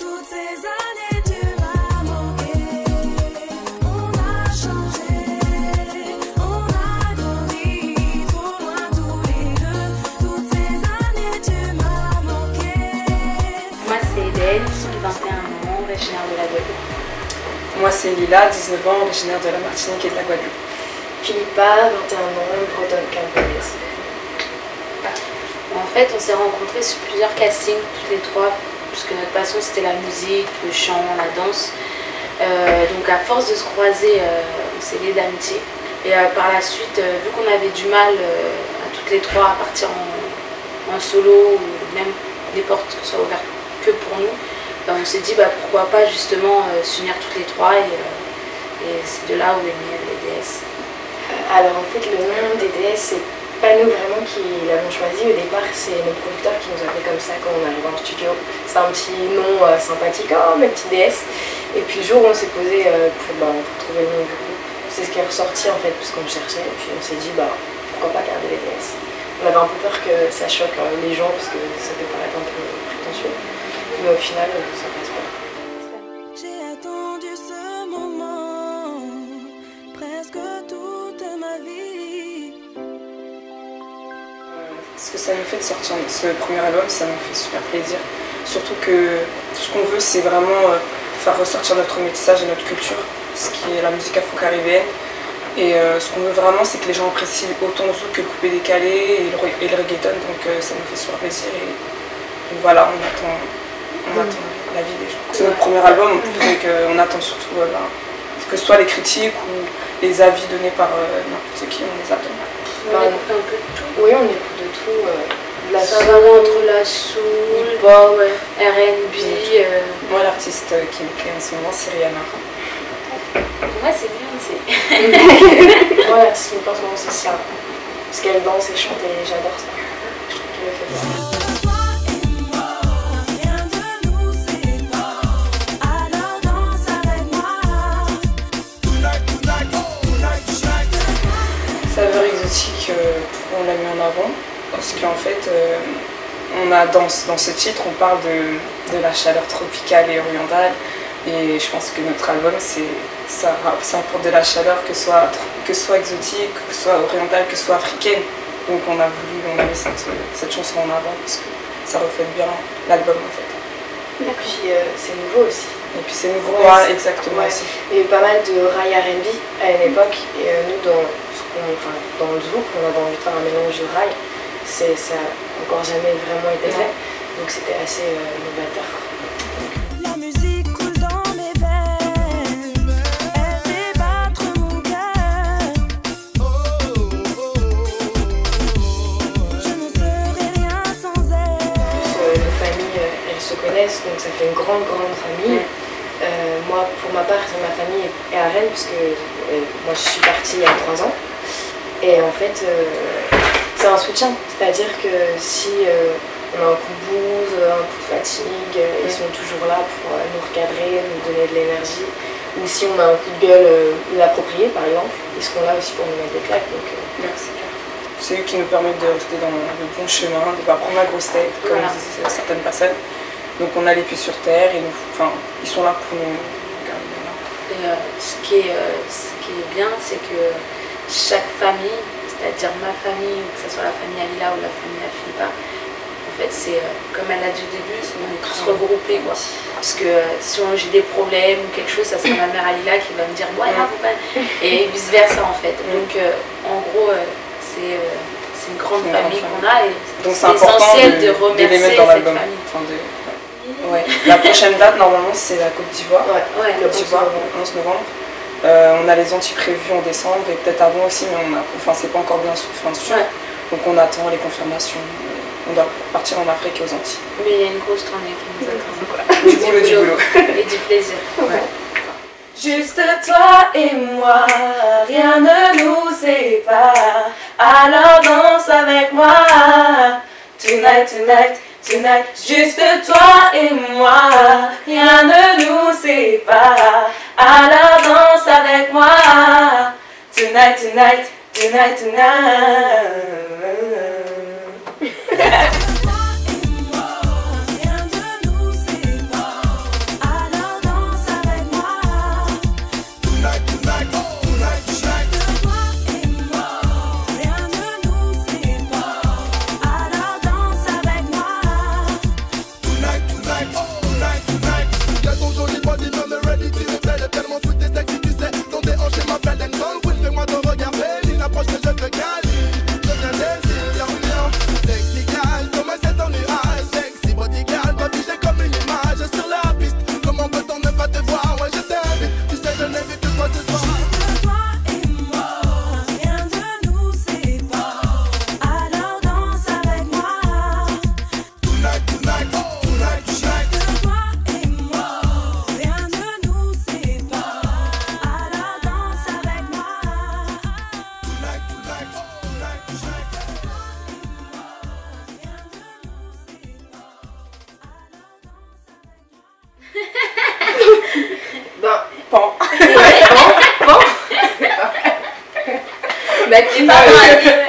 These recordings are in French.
Moi, c'est Hélène, 21 ans, originaire de la Guadeloupe. Moi, c'est Lila, 19 ans, originaire de la Martinique et de la Guadeloupe. Philippa, 21 ans, bretonne camerounaise. En fait, on s'est rencontrés sur plusieurs castings, toutes les trois, puisque notre passion c'était la musique, le chant, la danse. Euh, donc à force de se croiser, euh, on s'est liés d'amitié. Et euh, par la suite, vu qu'on avait du mal à toutes les trois à partir en, solo, ou même les portes soient ouvertes que pour nous, bah, on s'est dit bah, pourquoi pas justement s'unir toutes les trois et, c'est de là où est né les DS. Alors en fait, le nom des DS, c'est pas nous vraiment qui l'avons choisi. Au départ, c'est nos producteurs qui nous appelaient comme ça quand on arrivait en studio. C'est un petit nom euh, sympathique, oh mes petits DS. Et puis le jour où on s'est posé euh, pour, bah, pour trouver le nom du groupe, c'est ce qui est ressorti en fait, puisqu'on le cherchait. Et puis on s'est dit, bah pourquoi pas garder les DS. On avait un peu peur que ça choque euh, les gens parce que ça peut paraître un peu prétentieux. Mais au final, euh, ça passe pas. J'ai attendu ce moment presque toute ma vie. Ce que ça nous fait de sortir ce premier album, ça nous fait super plaisir. Surtout que ce qu'on veut, c'est vraiment euh, faire ressortir notre métissage et notre culture, ce qui est la musique afro-caribéenne. Et euh, ce qu'on veut vraiment, c'est que les gens apprécient autant le zouk que le coupé décalé et le, re- et le reggaeton. Donc euh, ça nous fait super plaisir. Et, donc voilà, on attend, on attend l'avis des gens. C'est notre premier album en plus, donc on attend surtout ben, que ce soit les critiques ou les avis donnés par euh, n'importe qui, on les attend. On a écouté un peu de tout. Oui, on écoute tout. euh, la Ça soul, va entre la soul, hip-hop. R&B. euh, Moi, l'artiste euh, qui me plaît en ce moment, c'est Rihanna. Moi, c'est Beyoncé. Moi, l'artiste qui me plaît en ce moment, c'est ça. Parce qu'elle danse et chante et j'adore ça. Je trouve qu'elle le fait bien. Saveur exotique, on l'a mis en avant Parce qu'en fait, euh, on a dans, ce- dans ce titre, on parle de, de la chaleur tropicale et orientale. Et je pense que notre album, c'est ça, ça apporte de la chaleur, que ce soit, que soit exotique, que ce soit orientale, que ce soit africaine. Donc on a voulu, on a mis cette, cette chanson en avant parce que ça reflète bien l'album en fait. Et puis, euh, c'est nouveau aussi. Et puis c'est nouveau, Ouais, exactement ouais. aussi. Il y a eu pas mal de rail R&B à une époque. Et euh, nous, dans, ce qu'on- enfin, dans le zouk, on avait envie de faire un mélange de rail. C'est- Ça n'a encore jamais vraiment été fait. Donc c'était assez euh, novateur. La musique coule dans mes veines. Elle fait battre mon cœur. Je ne serais rien sans elle. Euh, nos familles, euh, elles se connaissent, donc ça fait une grande, grande famille. Euh, moi, pour ma part, ma famille est à Rennes, parce que euh, moi, je suis partie il y a trois ans. Et en fait, euh, c'est un soutien. C'est-à-dire que si euh, on a un coup de bouse, un coup de fatigue, euh, ils sont toujours là pour euh, nous recadrer, nous donner de l'énergie. Ou si on a un coup de gueule euh, inapproprié, par exemple, ils seront là aussi pour nous mettre des claques. Donc, euh, Ouais, c'est clair. C'est eux qui nous permettent de rester dans le bon chemin, de ne pas prendre la grosse tête, comme Voilà. disent certaines personnes. Donc on a les pieds sur terre et nous, enfin, ils sont là pour nous garder. Et euh, ce, qui est, euh, ce qui est bien, c'est que chaque famille, c'est-à-dire ma famille, que ce soit la famille Alila ou la famille Afilipa, en fait, c'est euh, comme elle a dit au début, on est tous regroupés. Quoi. Parce que euh, si j'ai des problèmes ou quelque chose, ça sera ma mère Alila qui va me dire faut pas. Et vice versa en fait. Donc euh, en gros, c'est une grande une famille qu'on a et Donc c'est essentiel de, de, de remercier les mettre dans cette famille. Enfin, de- ouais. La prochaine date, normalement, c'est la Côte d'Ivoire. ouais. Ouais, Le Côte 11 d'Ivoire, novembre. Le 11 novembre. Euh, on a les anti prévus en décembre et peut-être avant aussi, mais on a, enfin, c'est pas encore bien sûr. Enfin, sûr. Ouais. Donc on attend les confirmations. On doit partir en Afrique et aux Antilles. Mais il y a une grosse tournée qui nous attend. Du boulot, du boulot. Et du plaisir. Ouais. Juste toi et moi, rien ne nous sépare. Alors danse avec moi. Tonight, tonight, tonight. Juste toi et moi, rien ne nous sépare. Alors danse avec moi. Tonight, tonight, tonight, tonight. Qui pas mal.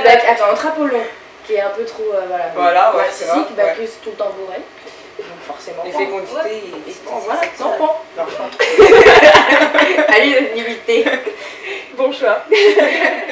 bah, qui- attends, entre Apollon, qui est un peu trop euh, voilà, Voilà, ouais, c'est narcissique, vrai, bah, ouais. que c'est tout le temps bourré. Donc forcément. Les pas. fécondités. Et et- bon, voilà, non. Allez, limité. bon choix.